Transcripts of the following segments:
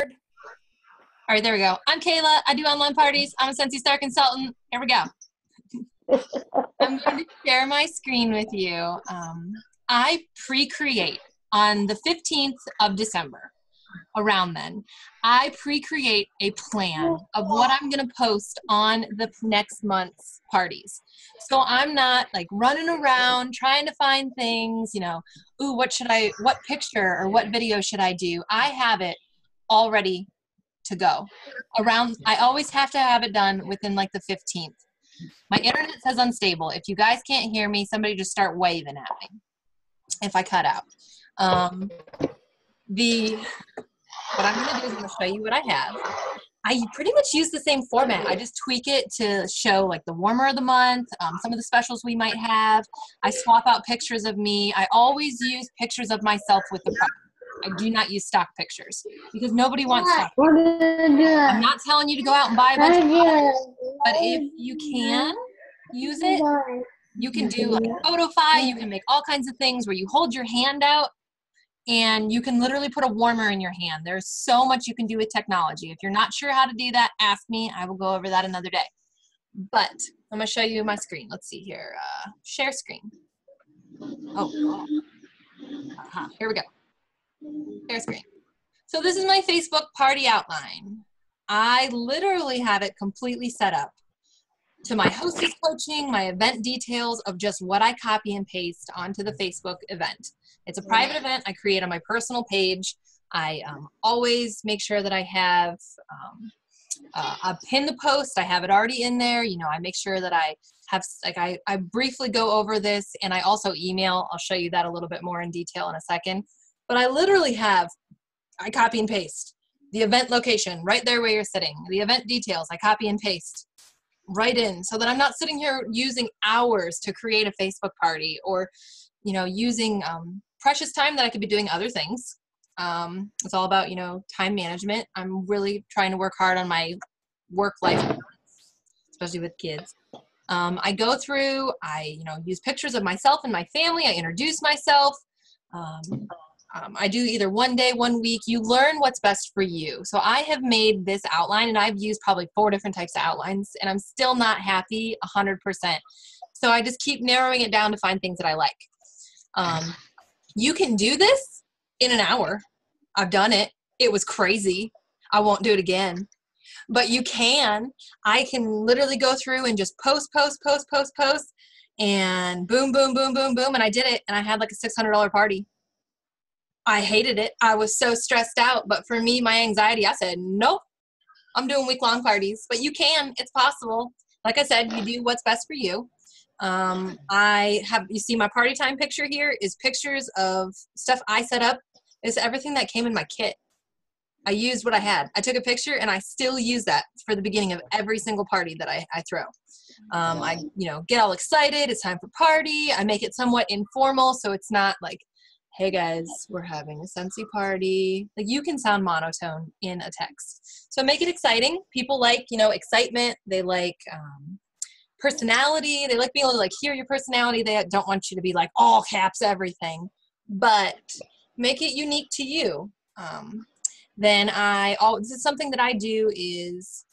All right, there we go. I'm Kayla. I do online parties. I'm a Scentsy Star consultant. Here we go. I'm going to share my screen with you. Um, I pre-create on the 15th of December. Around then, I pre-create a plan of what I'm going to post on the next month's parties. So I'm not like running around trying to find things. You know, ooh, what should I? What picture or what video should I do? I have it already to go. Around, I always have to have it done within like the 15th. My internet says unstable. If you guys can't hear me, somebody just start waving at me if I cut out. Um, the what I'm going to do is I'm going to show you what I have. I pretty much use the same format. I just tweak it to show like the warmer of the month, um, some of the specials we might have. I swap out pictures of me. I always use pictures of myself with the product. I do not use stock pictures because nobody wants stock. I'm not telling you to go out and buy a bunch of products, but if you can use it, you can do like Photofy, you can make all kinds of things where you hold your hand out and you can literally put a warmer in your hand. There's so much you can do with technology. If you're not sure how to do that, ask me. I will go over that another day. But I'm gonna show you my screen. Let's see here. Uh, share screen. Oh, uh-huh. here we go. Share screen. So this is my Facebook party outline. I literally have it completely set up to my hostess coaching, my event details of just what I copy and paste onto the Facebook event. It's a private event I create on my personal page. I um, always make sure that I have um, uh, a pin the post. I have it already in there. You know, I make sure that I have like I, I briefly go over this and I also email. I'll show you that a little bit more in detail in a second. But I literally have I copy and paste the event location right there where you're sitting. The event details I copy and paste right in so that I'm not sitting here using hours to create a Facebook party or, you know, using um, precious time that I could be doing other things. Um, it's all about, you know, time management. I'm really trying to work hard on my work life, especially with kids. Um, I go through, I, you know, use pictures of myself and my family. I introduce myself. Um, um, I do either one day, one week. You learn what's best for you. So I have made this outline and I've used probably four different types of outlines and I'm still not happy 100%. So I just keep narrowing it down to find things that I like. Um, you can do this in an hour. I've done it. It was crazy. I won't do it again. But you can. I can literally go through and just post, post, post, post, post, and boom, boom, boom, boom, boom. And I did it and I had like a $600 party I hated it. I was so stressed out. But for me, my anxiety, I said, nope, I'm doing week long parties. But you can, it's possible. Like I said, you do what's best for you. Um, I have, you see my party time picture here is pictures of stuff I set up. Is everything that came in my kit. I used what I had. I took a picture and I still use that for the beginning of every single party that I, I throw. Um, I, you know, get all excited. It's time for party. I make it somewhat informal so it's not like hey guys, we're having a Scentsy party. Like you can sound monotone in a text. So make it exciting. People like, you know, excitement. They like um, personality. They like being able to like hear your personality. They don't want you to be like all caps everything, but make it unique to you. Um, then I, all, this is something that I do is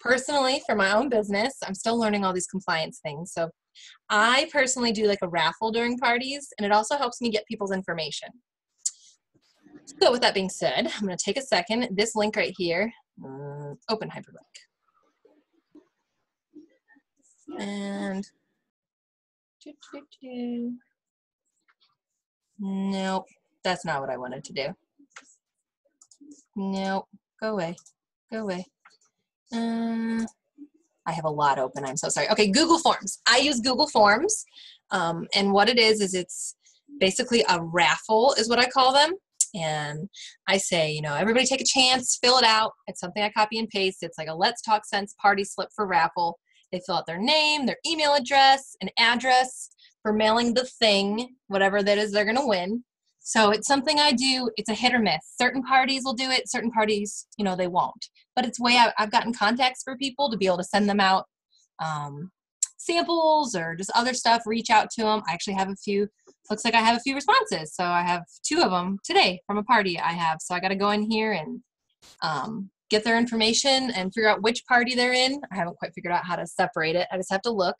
personally for my own business. I'm still learning all these compliance things. So I personally do like a raffle during parties, and it also helps me get people's information. So with that being said, I'm going to take a second. This link right here, uh, open hyperlink. And nope, that's not what I wanted to do. Nope, go away, go away. Uh, I have a lot open. I'm so sorry. Okay, Google Forms. I use Google Forms. Um, and what it is, is it's basically a raffle, is what I call them. And I say, you know, everybody take a chance, fill it out. It's something I copy and paste. It's like a Let's Talk Scents party slip for raffle. They fill out their name, their email address, an address for mailing the thing, whatever that is they're going to win. So it's something I do. It's a hit or miss. Certain parties will do it. Certain parties, you know, they won't. But it's way I, have gotten contacts for people to be able to send them out um, samples or just other stuff. Reach out to them. I actually have a few. Looks like I have a few responses. So I have two of them today from a party I have. So I got to go in here and um, get their information and figure out which party they're in. I haven't quite figured out how to separate it. I just have to look.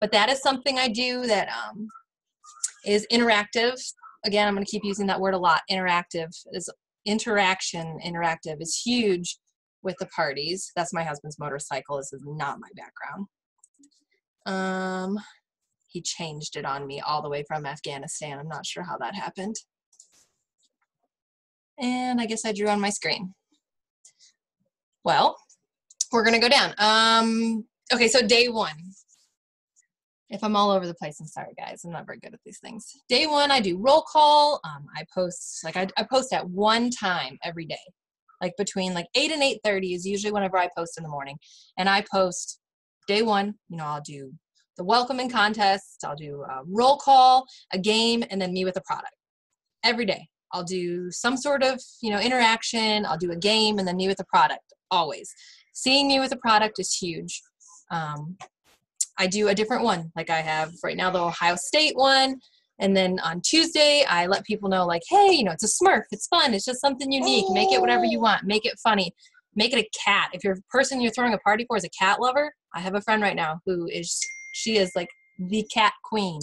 But that is something I do that um, is interactive. Again, I'm going to keep using that word a lot. Interactive is interaction. Interactive is huge with the parties. That's my husband's motorcycle. This is not my background. Um, he changed it on me all the way from Afghanistan. I'm not sure how that happened. And I guess I drew on my screen. Well, we're gonna go down. Um, okay, so day one. If I'm all over the place, I'm sorry, guys. I'm not very good at these things. Day one, I do roll call. Um, I post like I, I post at one time every day, like between like eight and eight thirty is usually whenever I post in the morning, and I post day one. You know, I'll do the welcoming contest. I'll do a roll call, a game, and then me with a product every day. I'll do some sort of you know interaction. I'll do a game, and then me with a product always. Seeing me with a product is huge. Um, I do a different one. Like I have right now the Ohio State one. And then on Tuesday, I let people know, like, hey, you know, it's a Smurf. It's fun. It's just something unique. Make it whatever you oh. want. Make it funny. Make it a cat. If your person you're throwing a party for is a cat lover, I have a friend right now who is, she is like the cat queen.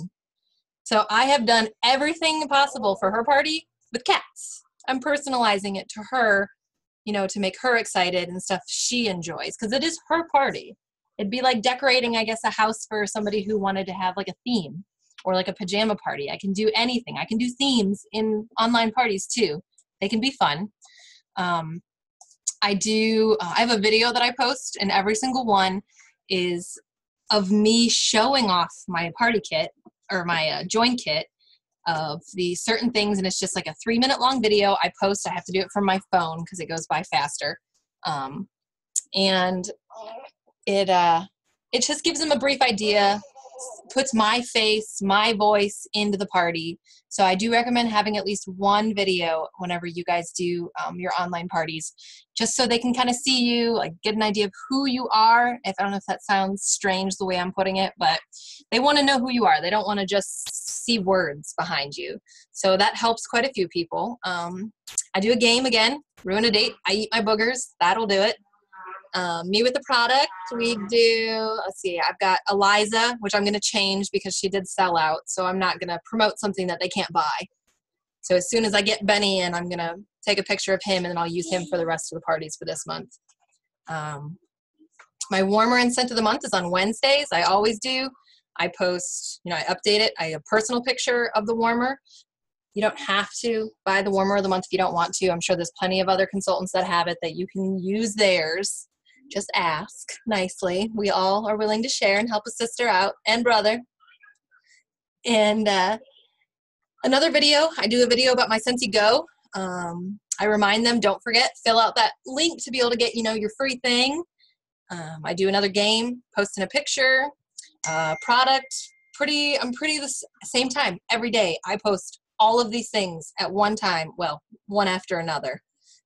So I have done everything possible for her party with cats. I'm personalizing it to her you know, to make her excited and stuff she enjoys because it is her party. It'd be like decorating, I guess, a house for somebody who wanted to have like a theme or like a pajama party. I can do anything. I can do themes in online parties too. They can be fun. Um, I do, uh, I have a video that I post, and every single one is of me showing off my party kit or my uh, join kit of the certain things and it's just like a three minute long video i post i have to do it from my phone because it goes by faster um, and it uh, it just gives them a brief idea puts my face, my voice into the party. So I do recommend having at least one video whenever you guys do um, your online parties, just so they can kind of see you, like get an idea of who you are. If I don't know if that sounds strange the way I'm putting it, but they want to know who you are. They don't want to just see words behind you. So that helps quite a few people. Um, I do a game again, ruin a date. I eat my boogers. That'll do it. Um, me with the product, we do, let's see, I've got Eliza, which I'm going to change because she did sell out. So I'm not going to promote something that they can't buy. So as soon as I get Benny in, I'm going to take a picture of him and then I'll use him for the rest of the parties for this month. Um, my warmer scent of the month is on Wednesdays. I always do. I post, you know, I update it. I have a personal picture of the warmer. You don't have to buy the warmer of the month if you don't want to. I'm sure there's plenty of other consultants that have it that you can use theirs just ask nicely. We all are willing to share and help a sister out and brother. And uh, another video, I do a video about my Scentsy Go. Um, I remind them, don't forget, fill out that link to be able to get, you know, your free thing. Um, I do another game, posting a picture, uh, product. Pretty, I'm pretty the same time every day. I post all of these things at one time. Well, one after another.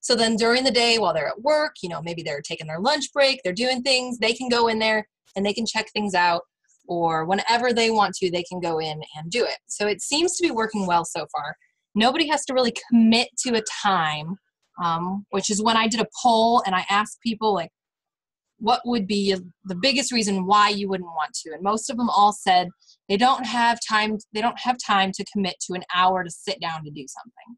So then during the day while they're at work, you know, maybe they're taking their lunch break, they're doing things, they can go in there and they can check things out or whenever they want to, they can go in and do it. So it seems to be working well so far. Nobody has to really commit to a time, um, which is when I did a poll and I asked people like, what would be the biggest reason why you wouldn't want to? And most of them all said they don't have time. They don't have time to commit to an hour to sit down to do something.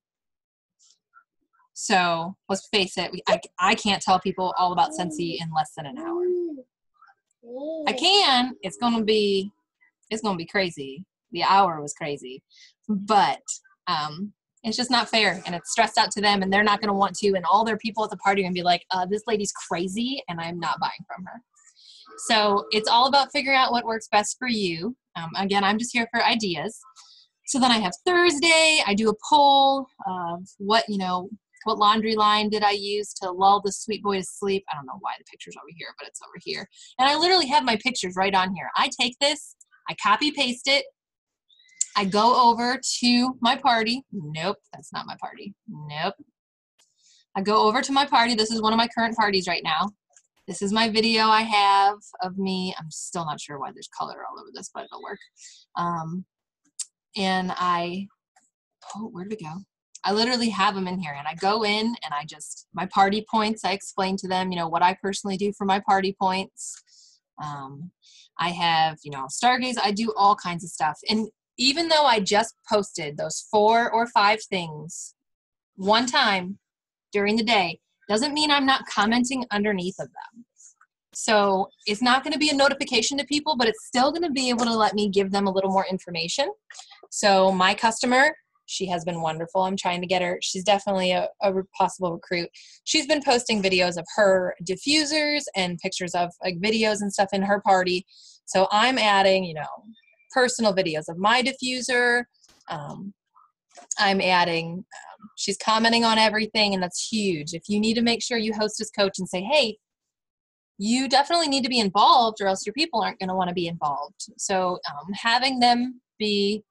So let's face it, I, I can't tell people all about Scentsy in less than an hour. I can. It's gonna be it's gonna be crazy. The hour was crazy, but um, it's just not fair, and it's stressed out to them, and they're not gonna want to, and all their people at the party are gonna be like, uh, "This lady's crazy," and I'm not buying from her. So it's all about figuring out what works best for you. Um, again, I'm just here for ideas. So then I have Thursday. I do a poll of what you know what laundry line did I use to lull the sweet boy to sleep? I don't know why the picture's over here, but it's over here. And I literally have my pictures right on here. I take this, I copy paste it, I go over to my party. Nope, that's not my party. Nope. I go over to my party. This is one of my current parties right now. This is my video I have of me. I'm still not sure why there's color all over this, but it'll work. Um, and I, oh, where did it go? I literally have them in here and I go in and I just, my party points, I explain to them, you know, what I personally do for my party points. Um, I have, you know, Stargaze, I do all kinds of stuff. And even though I just posted those four or five things one time during the day, doesn't mean I'm not commenting underneath of them. So it's not going to be a notification to people, but it's still going to be able to let me give them a little more information. So my customer, she has been wonderful. I'm trying to get her. She's definitely a, a possible recruit. She's been posting videos of her diffusers and pictures of like videos and stuff in her party. So I'm adding, you know, personal videos of my diffuser. Um, I'm adding, um, she's commenting on everything, and that's huge. If you need to make sure you host as coach and say, hey, you definitely need to be involved, or else your people aren't going to want to be involved. So um, having them be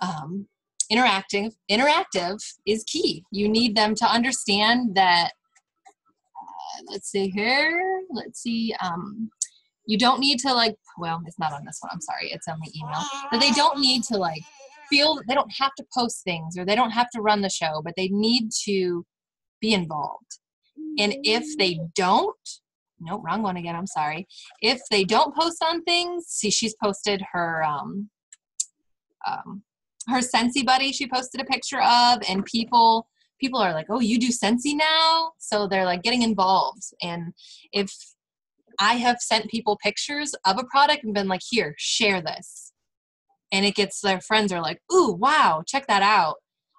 um, interactive, interactive is key. You need them to understand that. Uh, let's see here. Let's see. Um, you don't need to like well it's not on this one i'm sorry it's on the email but they don't need to like feel they don't have to post things or they don't have to run the show but they need to be involved and if they don't no wrong one again i'm sorry if they don't post on things see she's posted her um, um her Scentsy buddy she posted a picture of and people people are like oh you do Scentsy now so they're like getting involved and if I have sent people pictures of a product and been like, here, share this. And it gets their friends are like, ooh, wow, check that out.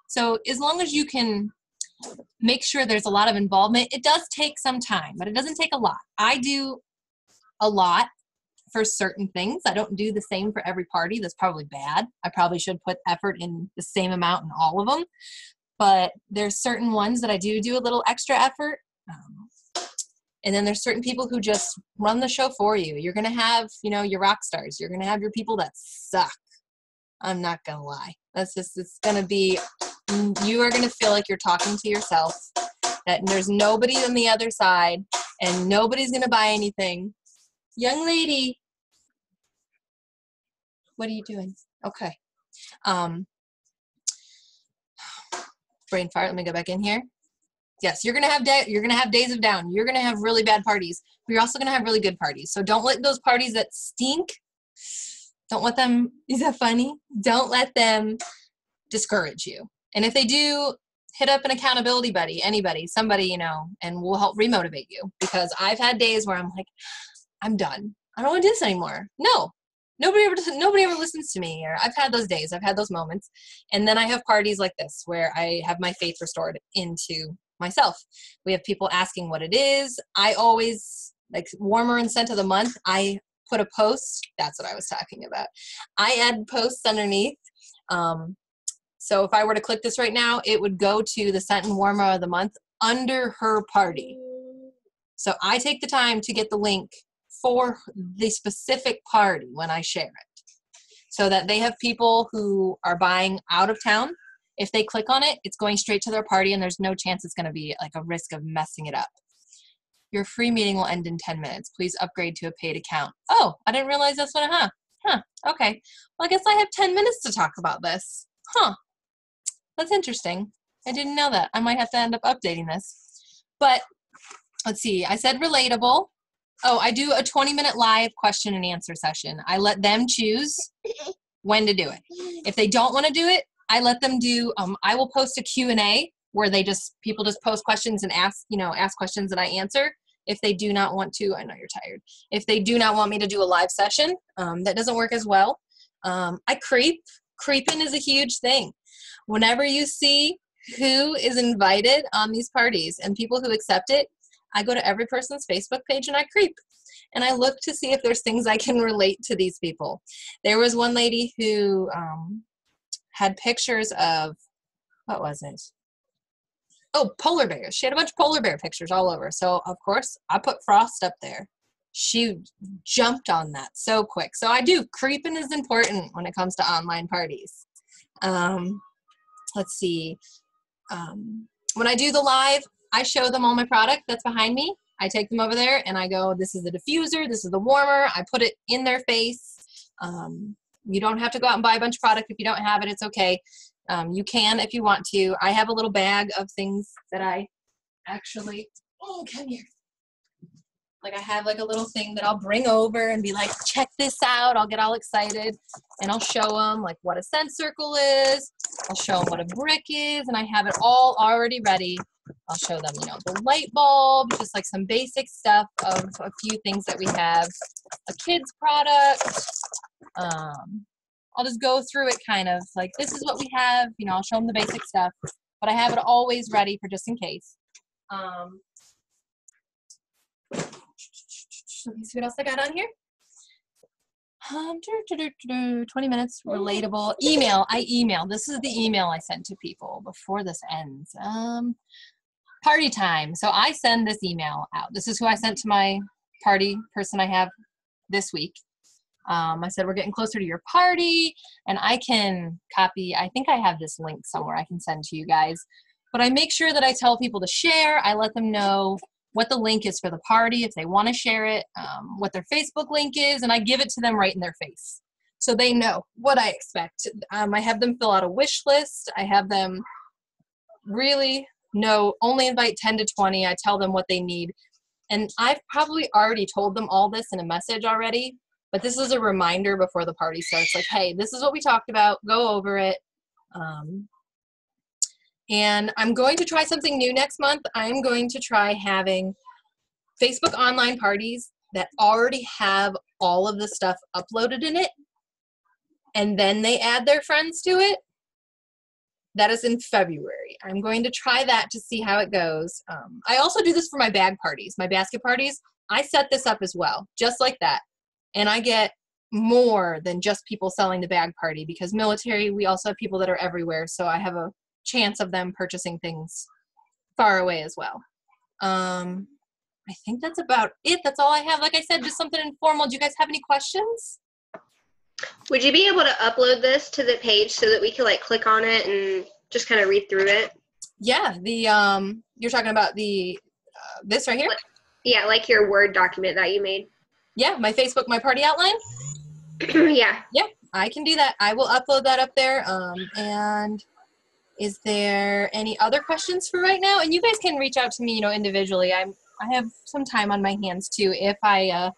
So as long as you can make sure there's a lot of involvement, it does take some time, but it doesn't take a lot. I do a lot for certain things. I don't do the same for every party. That's probably bad. I probably should put effort in the same amount in all of them. But there's certain ones that I do do a little extra effort. Um, and then there's certain people who just run the show for you you're gonna have you know your rock stars you're gonna have your people that suck i'm not gonna lie that's just it's gonna be you are gonna feel like you're talking to yourself that there's nobody on the other side and nobody's gonna buy anything young lady what are you doing? Okay. Um brain fart let me go back in here. Yes you're gonna have day you're gonna have days of down. You're gonna have really bad parties but you're also gonna have really good parties. So don't let those parties that stink don't let them is that funny? Don't let them discourage you. And if they do hit up an accountability buddy anybody somebody you know and we'll help remotivate you. Because i've had days where i'm like i'm done. I don't want to do this anymore. No nobody ever nobody ever listens to me or i've had those days i've had those moments and then i have parties like this where i have my faith restored into myself. We have people asking what it is. I always like warmer and scent of the month. I put a post. That's what I was talking about. I add posts underneath. Um, so if I were to click this right now, it would go to the scent and warmer of the month under her party. So I take the time to get the link for the specific party when I share it so that they have people who are buying out of town if they click on it, it's going straight to their party and there's no chance it's going to be like a risk of messing it up. Your free meeting will end in 10 minutes. Please upgrade to a paid account. Oh, I didn't realize that's what, huh? Huh, okay. Well, I guess I have 10 minutes to talk about this. Huh, that's interesting. I didn't know that. I might have to end up updating this. But let's see, I said relatable. Oh, I do a 20 minute live question and answer session. I let them choose when to do it. If they don't want to do it, I let them do. Um, I will post a Q and A where they just people just post questions and ask you know ask questions and I answer. If they do not want to, I know you're tired. If they do not want me to do a live session, um, that doesn't work as well. Um, I creep. Creeping is a huge thing. Whenever you see who is invited on these parties and people who accept it, I go to every person's Facebook page and I creep and I look to see if there's things I can relate to these people. There was one lady who um, had pictures of what was it? Oh, polar bears. She had a bunch of polar bear pictures all over. So of course I put Frost up there. She jumped on that so quick. So I do. Creeping is important when it comes to online parties. Um, let's see. Um, when I do the live, I show them all my product that's behind me. I take them over there and I go, this is the diffuser, this is the warmer. I put it in their face. Um, you don't have to go out and buy a bunch of product if you don't have it. It's okay. Um, you can if you want to. I have a little bag of things that I actually. Oh, come here. Like I have like a little thing that I'll bring over and be like, check this out. I'll get all excited and I'll show them like what a scent circle is. I'll show them what a brick is, and I have it all already ready. I'll show them, you know, the light bulb, just like some basic stuff of a few things that we have. A kid's product. Um, I'll just go through it kind of like this is what we have. You know, I'll show them the basic stuff, but I have it always ready for just in case. Um, let me see what else I got on here. Um, 20 minutes, relatable. Email. I email. This is the email I sent to people before this ends. Um, party time. So I send this email out. This is who I sent to my party person I have this week. Um, I said, We're getting closer to your party, and I can copy. I think I have this link somewhere I can send to you guys. But I make sure that I tell people to share. I let them know what the link is for the party if they want to share it, um, what their Facebook link is, and I give it to them right in their face. So they know what I expect. Um, I have them fill out a wish list. I have them really know only invite 10 to 20. I tell them what they need. And I've probably already told them all this in a message already, but this is a reminder before the party starts like, hey, this is what we talked about. Go over it. Um, and I'm going to try something new next month. I'm going to try having Facebook online parties that already have all of the stuff uploaded in it, and then they add their friends to it. That is in February. I'm going to try that to see how it goes. Um, I also do this for my bag parties, my basket parties. I set this up as well, just like that. And I get more than just people selling the bag party because military, we also have people that are everywhere. So I have a chance of them purchasing things far away as well. Um, I think that's about it. That's all I have. Like I said, just something informal. Do you guys have any questions? Would you be able to upload this to the page so that we could like click on it and just kind of read through it? Yeah, the um, you're talking about the uh, this right here. Yeah, like your Word document that you made. Yeah, my Facebook, my party outline. yeah. Yeah, I can do that. I will upload that up there. Um, and is there any other questions for right now? And you guys can reach out to me, you know, individually. I'm I have some time on my hands too. If I uh,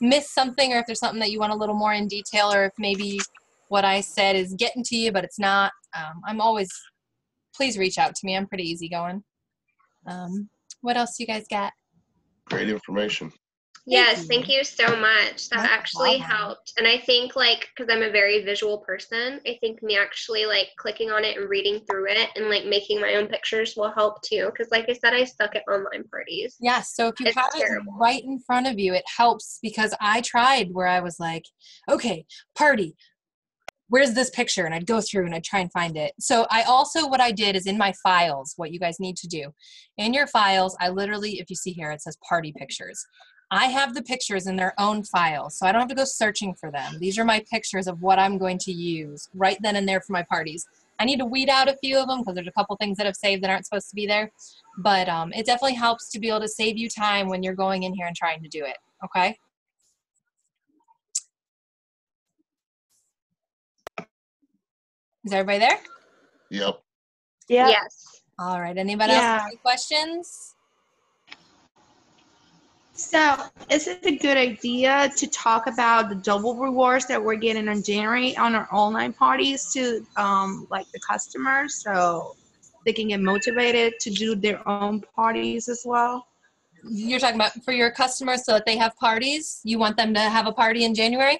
miss something, or if there's something that you want a little more in detail, or if maybe what I said is getting to you but it's not, um, I'm always. Please reach out to me. I'm pretty easygoing. Um, what else you guys got? Great information. Yes, thank you so much. That No actually problem. helped. And I think like cuz I'm a very visual person, I think me actually like clicking on it and reading through it and like making my own pictures will help too cuz like I said I suck at online parties. Yes. So if you It's have it right in front of you, it helps because I tried where I was like, okay, party. Where's this picture? And I'd go through and I'd try and find it. So I also, what I did is in my files, what you guys need to do. In your files, I literally, if you see here, it says party pictures. I have the pictures in their own files, so I don't have to go searching for them. These are my pictures of what I'm going to use right then and there for my parties. I need to weed out a few of them because there's a couple things that I've saved that aren't supposed to be there but um, it definitely helps to be able to save you time when you're going in here and trying to do it okay is everybody there Yep. Yeah. Yes. all right anybody else have any questions So, is it a good idea to talk about the double rewards that we're getting in January on our online parties to um, like the customers, so they can get motivated to do their own parties as well? you're talking about for your customers so that they have parties you want them to have a party in january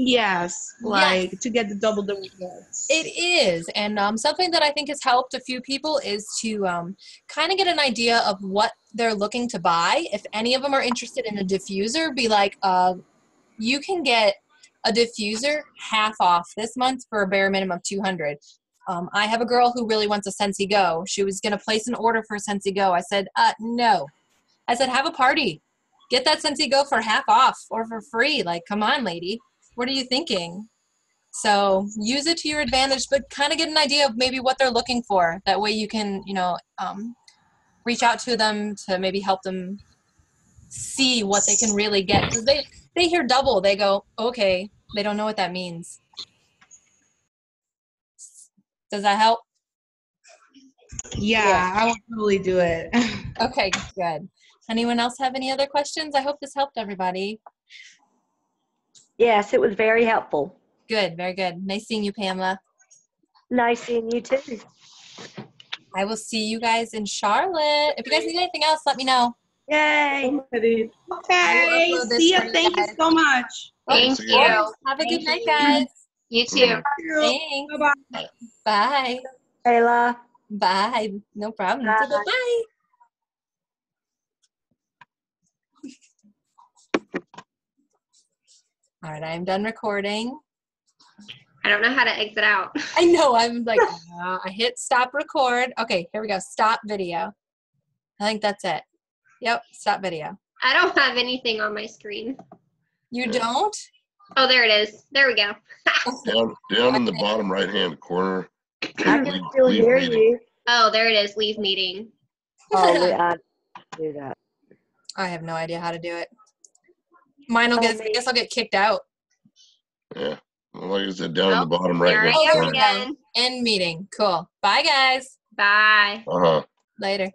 Yes, like to get the double the rewards. It is, and um, something that I think has helped a few people is to um, kind of get an idea of what they're looking to buy. If any of them are interested in a diffuser, be like, uh, you can get a diffuser half off this month for a bare minimum of 200. Um, I have a girl who really wants a Scentsy Go. She was going to place an order for a Scentsy Go. I said, uh, no. I said, have a party. Get that Scentsy Go for half off or for free. Like, come on, lady. What are you thinking? So use it to your advantage, but kind of get an idea of maybe what they're looking for. That way you can, you know, um, reach out to them to maybe help them see what they can really get. Because they, they hear double, they go, okay, they don't know what that means. Does that help? Yeah, I will totally do it. Okay, good. Anyone else have any other questions? I hope this helped everybody. Yes, it was very helpful. Good, very good. Nice seeing you, Pamela. Nice seeing you too. I will see you guys in Charlotte. If you guys need anything else, let me know. Yay. Okay. See you Thank you guys. so much. Thank Thanks you. again. Have a good night, Thank you. guys. You too. Thanks. Bye-bye. Bye. Kayla. Bye. No problem. Bye. Bye. All right, I'm done recording. I don't know how to exit out. I know, I'm like, uh, I hit stop record. Okay, here we go. Stop video. I think that's it. Yep, stop video. I don't have anything on my screen. You don't? Oh, there it is. There we go. Down, down in the bottom right-hand corner. I can leave- still leave hear meeting. you. Oh, there it is. Leave meeting. Oh, we, I do that. I have no idea how to do it. Mine will Oh, get, I guess I'll get kicked out. Yeah. Like I said, down in the bottom right-hand Oh, there am we go. again. End meeting. Cool. Bye, guys. Bye. Uh-huh. Later.